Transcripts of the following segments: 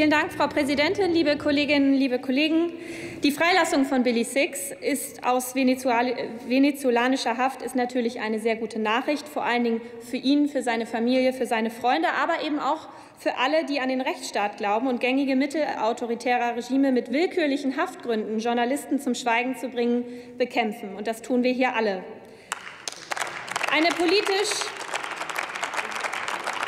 Vielen Dank, Frau Präsidentin, liebe Kolleginnen, liebe Kollegen. Die Freilassung von Billy Six ist aus venezolanischer Haft ist natürlich eine sehr gute Nachricht, vor allen Dingen für ihn, für seine Familie, für seine Freunde, aber eben auch für alle, die an den Rechtsstaat glauben und gängige Mittel autoritärer Regime mit willkürlichen Haftgründen, Journalisten zum Schweigen zu bringen, bekämpfen. Und das tun wir hier alle. Eine politisch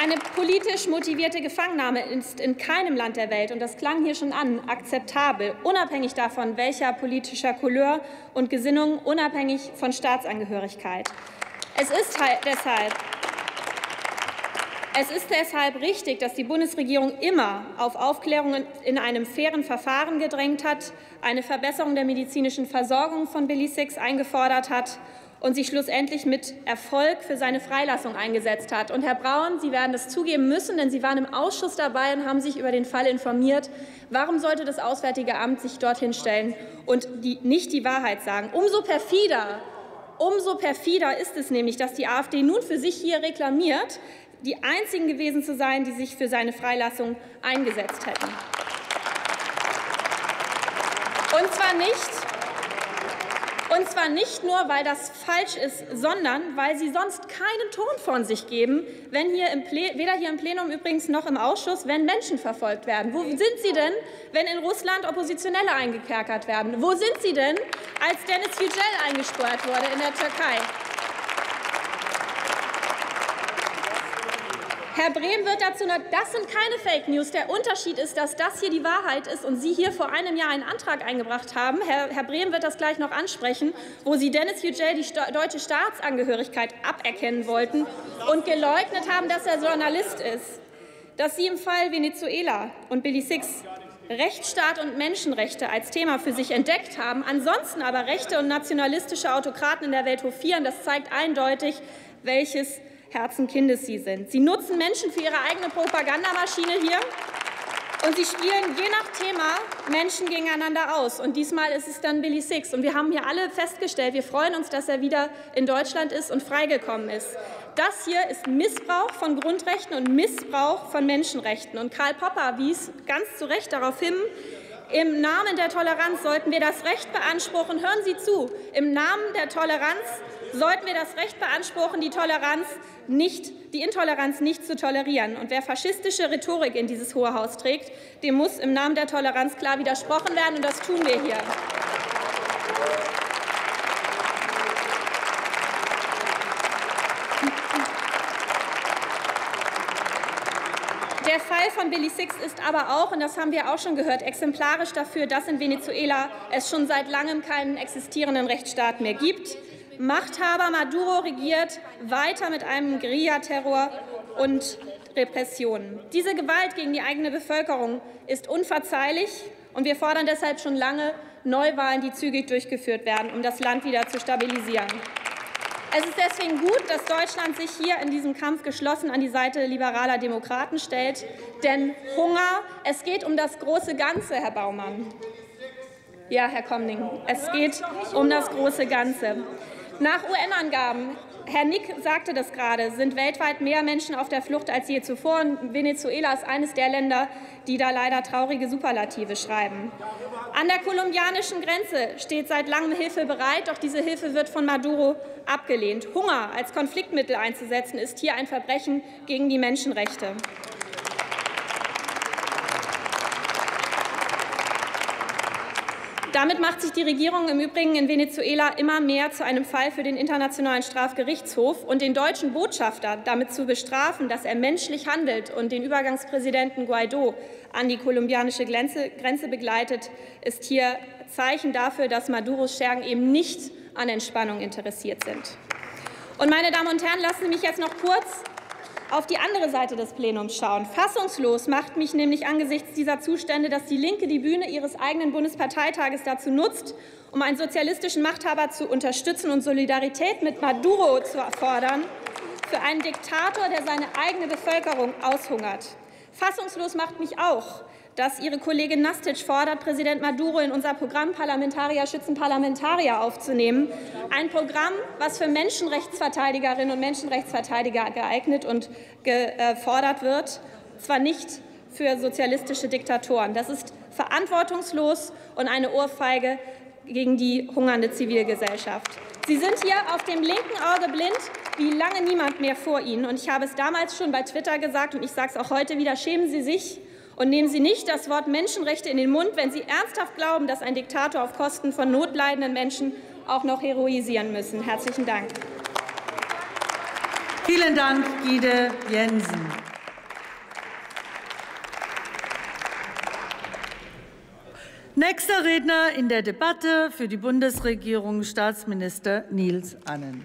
eine politisch motivierte Gefangennahme ist in keinem Land der Welt, und das klang hier schon an, akzeptabel, unabhängig davon, welcher politischer Couleur und Gesinnung, unabhängig von Staatsangehörigkeit. Es ist deshalb es ist deshalb richtig, dass die Bundesregierung immer auf Aufklärung in einem fairen Verfahren gedrängt hat, eine Verbesserung der medizinischen Versorgung von Six eingefordert hat und sich schlussendlich mit Erfolg für seine Freilassung eingesetzt hat. Und Herr Braun, Sie werden das zugeben müssen, denn Sie waren im Ausschuss dabei und haben sich über den Fall informiert. Warum sollte das Auswärtige Amt sich dorthin stellen und die, nicht die Wahrheit sagen? Umso perfider Umso perfider ist es nämlich, dass die AfD nun für sich hier reklamiert, die einzigen gewesen zu sein, die sich für seine Freilassung eingesetzt hätten. Und zwar nicht, und zwar nicht nur, weil das falsch ist, sondern weil Sie sonst keinen Ton von sich geben, wenn hier im weder hier im Plenum übrigens noch im Ausschuss, wenn Menschen verfolgt werden. Wo sind Sie denn, wenn in Russland Oppositionelle eingekerkert werden? Wo sind Sie denn, als Dennis Yücel eingesperrt wurde in der Türkei? Herr Brehm wird dazu noch, das sind keine Fake News. Der Unterschied ist, dass das hier die Wahrheit ist und Sie hier vor einem Jahr einen Antrag eingebracht haben. Herr, Herr Brehm wird das gleich noch ansprechen, wo Sie Dennis Yücel die deutsche Staatsangehörigkeit aberkennen wollten und geleugnet haben, dass er Journalist ist. Dass Sie im Fall Venezuela und Billy Six Rechtsstaat und Menschenrechte als Thema für sich entdeckt haben, ansonsten aber rechte und nationalistische Autokraten in der Welt hofieren, das zeigt eindeutig, welches Herzenkindes sie sind. Sie nutzen Menschen für ihre eigene Propagandamaschine hier und sie spielen je nach Thema Menschen gegeneinander aus. Und diesmal ist es dann Billy Six. Und wir haben hier alle festgestellt, wir freuen uns, dass er wieder in Deutschland ist und freigekommen ist. Das hier ist Missbrauch von Grundrechten und Missbrauch von Menschenrechten. Und Karl Popper wies ganz zu Recht darauf hin, im Namen der Toleranz sollten wir das Recht beanspruchen, hören Sie zu, im Namen der Toleranz sollten wir das Recht beanspruchen, die Toleranz nicht, die Intoleranz nicht zu tolerieren. Und wer faschistische Rhetorik in dieses Hohe Haus trägt, dem muss im Namen der Toleranz klar widersprochen werden, und das tun wir hier. Der Fall von Billy Six ist aber auch, und das haben wir auch schon gehört, exemplarisch dafür, dass in Venezuela es schon seit langem keinen existierenden Rechtsstaat mehr gibt. Machthaber Maduro regiert weiter mit einem Guerillaterror und Repressionen. Diese Gewalt gegen die eigene Bevölkerung ist unverzeihlich, und wir fordern deshalb schon lange Neuwahlen, die zügig durchgeführt werden, um das Land wieder zu stabilisieren. Es ist deswegen gut, dass Deutschland sich hier in diesem Kampf geschlossen an die Seite liberaler Demokraten stellt. Denn Hunger, es geht um das große Ganze, Herr Baumann. Ja, Herr Komning, es geht um das große Ganze. Nach UN-Angaben Herr Nick sagte das gerade, sind weltweit mehr Menschen auf der Flucht als je zuvor. Und Venezuela ist eines der Länder, die da leider traurige Superlative schreiben. An der kolumbianischen Grenze steht seit langem Hilfe bereit, doch diese Hilfe wird von Maduro abgelehnt. Hunger als Konfliktmittel einzusetzen, ist hier ein Verbrechen gegen die Menschenrechte. Damit macht sich die Regierung im Übrigen in Venezuela immer mehr zu einem Fall für den Internationalen Strafgerichtshof und den deutschen Botschafter damit zu bestrafen, dass er menschlich handelt und den Übergangspräsidenten Guaido an die kolumbianische Grenze, begleitet, ist hier Zeichen dafür, dass Maduros Schergen eben nicht an Entspannung interessiert sind. Und meine Damen und Herren, lassen Sie mich jetzt noch kurz auf die andere Seite des Plenums schauen. Fassungslos macht mich nämlich angesichts dieser Zustände, dass die Linke die Bühne ihres eigenen Bundesparteitages dazu nutzt, um einen sozialistischen Machthaber zu unterstützen und Solidarität mit Maduro zu fordern, für einen Diktator, der seine eigene Bevölkerung aushungert. Fassungslos macht mich auch, dass Ihre Kollegin Nastic fordert, Präsident Maduro in unser Programm Parlamentarier schützen Parlamentarier aufzunehmen. Ein Programm, was für Menschenrechtsverteidigerinnen und Menschenrechtsverteidiger geeignet und gefordert wird, zwar nicht für sozialistische Diktatoren. Das ist verantwortungslos und eine Ohrfeige gegen die hungernde Zivilgesellschaft. Sie sind hier auf dem linken Auge blind, wie lange niemand mehr vor Ihnen. Und ich habe es damals schon bei Twitter gesagt und ich sage es auch heute wieder, schämen Sie sich und nehmen Sie nicht das Wort Menschenrechte in den Mund, wenn Sie ernsthaft glauben, dass ein Diktator auf Kosten von notleidenden Menschen auch noch heroisieren müssen. Herzlichen Dank. Vielen Dank, Gide Jensen. Nächster Redner in der Debatte für die Bundesregierung Staatsminister Nils Annen.